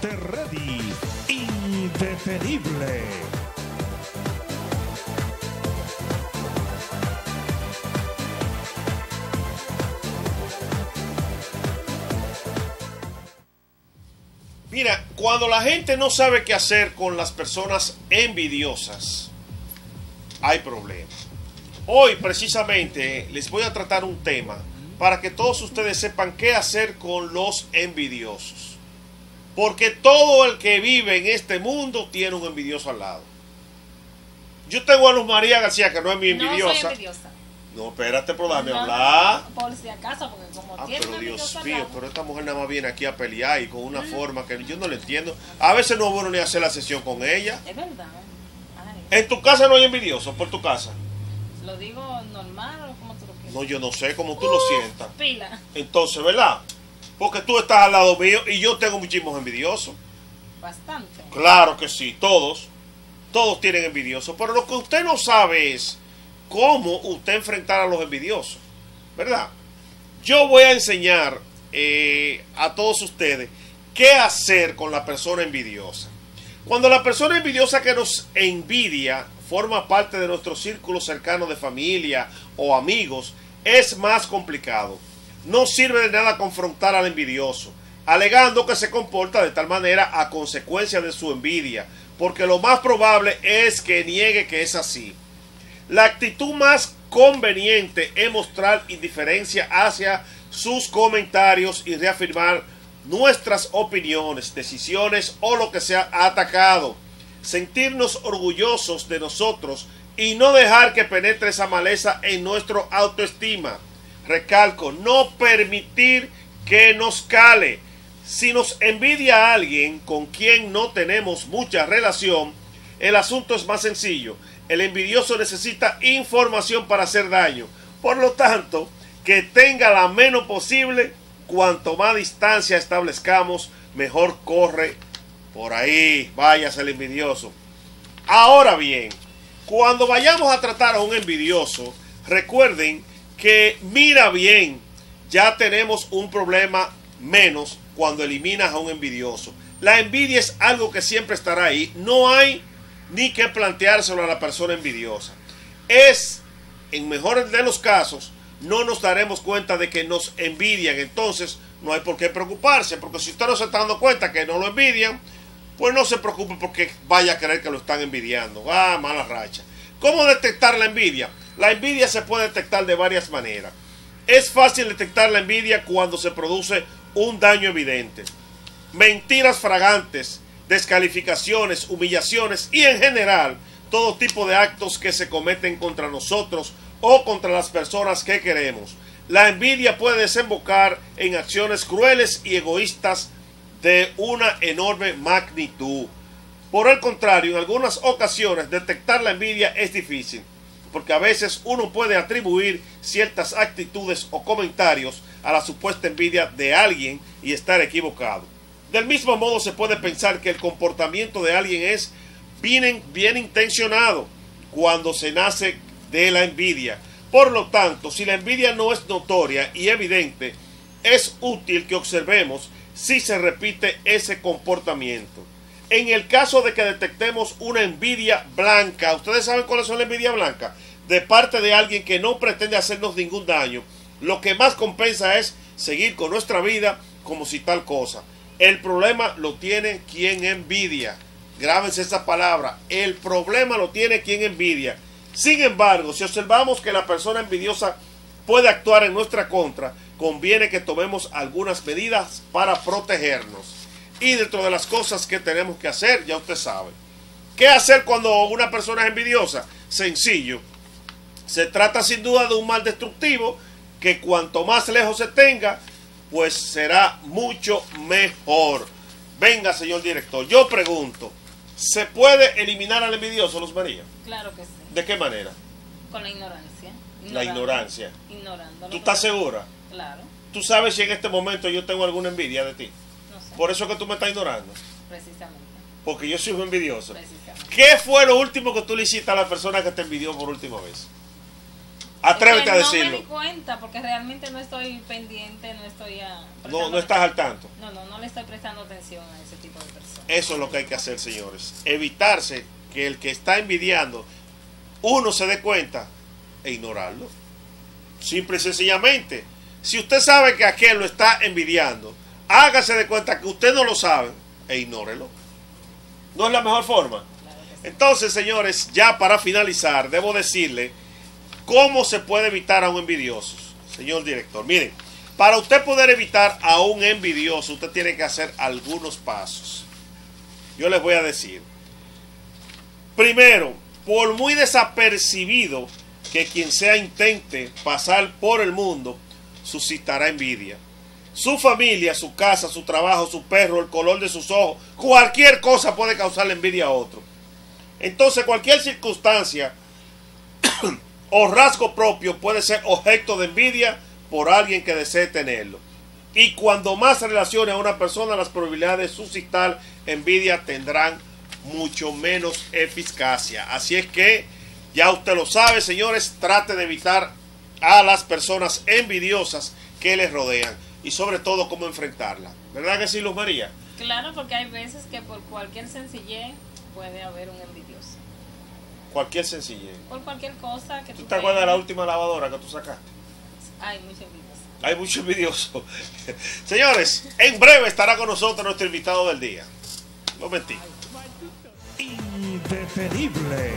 Ponte Ready, indetenible. Mira, cuando la gente no sabe qué hacer con las personas envidiosas, hay problemas. Hoy precisamente les voy a tratar un tema para que todos ustedes sepan qué hacer con los envidiosos. Porque todo el que vive en este mundo tiene un envidioso al lado. Yo tengo a Luz María García, que no es mi envidiosa. No soy envidiosa. No, espérate, pero dame No, hablar. Por si acaso, porque como Ah, tiene pero Dios mío, lado, pero esta mujer nada más viene aquí a pelear y con una forma que yo no le entiendo. A veces no es bueno ni hacer la sesión con ella. Es verdad. Ay, En tu casa no hay envidioso, por tu casa. ¿Lo digo normal o como tú lo quieres? No, yo no sé cómo tú lo sientas. Pila. Entonces, ¿verdad? Porque tú estás al lado mío y yo tengo muchísimos envidiosos. Bastante. Claro que sí, todos. Todos tienen envidiosos. Pero lo que usted no sabe es cómo usted enfrentar a los envidiosos. ¿Verdad? Yo voy a enseñar eh, a todos ustedes qué hacer con la persona envidiosa. Cuando la persona envidiosa que nos envidia forma parte de nuestro círculo cercano de familia o amigos, es más complicado. No sirve de nada confrontar al envidioso, alegando que se comporta de tal manera a consecuencia de su envidia, porque lo más probable es que niegue que es así. La actitud más conveniente es mostrar indiferencia hacia sus comentarios y reafirmar nuestras opiniones, decisiones o lo que se ha atacado. Sentirnos orgullosos de nosotros y no dejar que penetre esa maleza en nuestro autoestima. Recalco, no permitir que nos cale. Si nos envidia a alguien con quien no tenemos mucha relación, el asunto es más sencillo. El envidioso necesita información para hacer daño. Por lo tanto, que tenga la menos posible, cuanto más distancia establezcamos, mejor corre por ahí. Váyase el envidioso. Ahora bien, cuando vayamos a tratar a un envidioso, recuerden que mira bien, ya tenemos un problema menos cuando eliminas a un envidioso. La envidia es algo que siempre estará ahí. No hay ni que planteárselo a la persona envidiosa. Es, en mejores de los casos, no nos daremos cuenta de que nos envidian. Entonces, no hay por qué preocuparse, porque si usted no se está dando cuenta que no lo envidian, pues no se preocupe porque vaya a creer que lo están envidiando. Ah, mala racha. ¿Cómo detectar la envidia? La envidia se puede detectar de varias maneras. Es fácil detectar la envidia cuando se produce un daño evidente. Mentiras fragantes, descalificaciones, humillaciones y en general todo tipo de actos que se cometen contra nosotros o contra las personas que queremos. La envidia puede desembocar en acciones crueles y egoístas de una enorme magnitud. Por el contrario, en algunas ocasiones detectar la envidia es difícil, porque a veces uno puede atribuir ciertas actitudes o comentarios a la supuesta envidia de alguien y estar equivocado. Del mismo modo se puede pensar que el comportamiento de alguien es bien, bien intencionado cuando se nace de la envidia. Por lo tanto, si la envidia no es notoria y evidente, es útil que observemos si se repite ese comportamiento. En el caso de que detectemos una envidia blanca, ¿ustedes saben cuáles son la envidia blanca? De parte de alguien que no pretende hacernos ningún daño, lo que más compensa es seguir con nuestra vida como si tal cosa. El problema lo tiene quien envidia. Grábense esa palabra. El problema lo tiene quien envidia. Sin embargo, si observamos que la persona envidiosa puede actuar en nuestra contra, conviene que tomemos algunas medidas para protegernos. Y dentro de las cosas que tenemos que hacer, ya usted sabe. ¿Qué hacer cuando una persona es envidiosa? Sencillo. Se trata sin duda de un mal destructivo que cuanto más lejos se tenga, pues será mucho mejor. Venga, señor director, yo pregunto, ¿se puede eliminar al envidioso, Luz María? Claro que sí. ¿De qué manera? Con la ignorancia. La ignorancia. Ignorando. ¿Tú estás segura? Claro. ¿Tú sabes si en este momento yo tengo alguna envidia de ti? Por eso que tú me estás ignorando. Precisamente. Porque yo soy un envidioso. Precisamente. ¿Qué fue lo último que tú le hiciste a la persona que te envidió por última vez? Atrévete a Es que No me decirlo. di cuenta porque realmente no estoy pendiente, no estoy ah, No, no estás al tanto. No, no, no le estoy prestando atención a ese tipo de personas. Eso es lo que hay que hacer, señores. Evitarse que el que está envidiando, uno se dé cuenta e ignorarlo. Simple y sencillamente. Si usted sabe que aquel lo está envidiando, hágase de cuenta que usted no lo sabe e ignórelo. ¿No es la mejor forma? Entonces, señores, ya para finalizar, debo decirle cómo se puede evitar a un envidioso. Señor director, miren, para usted poder evitar a un envidioso, usted tiene que hacer algunos pasos. Yo les voy a decir. Primero, por muy desapercibido que quien sea intente pasar por el mundo, suscitará envidia. Su familia, su casa, su trabajo, su perro, el color de sus ojos, cualquier cosa puede causarle envidia a otro. Entonces cualquier circunstancia o rasgo propio puede ser objeto de envidia por alguien que desee tenerlo. Y cuando más se relacione a una persona, las probabilidades de suscitar envidia tendrán mucho menos eficacia. Así es que ya usted lo sabe, señores, trate de evitar a las personas envidiosas que les rodean y sobre todo cómo enfrentarla. ¿Verdad que sí, Luz María? Claro, porque hay veces que por cualquier sencillez puede haber un envidioso. Cualquier sencillez. Por cualquier cosa que ¿Tú tú te acuerdas de la última lavadora que tú sacaste? Hay mucho envidioso. Hay mucho envidioso. Señores, en breve estará con nosotros nuestro invitado del día. Un momentito. Indeferible.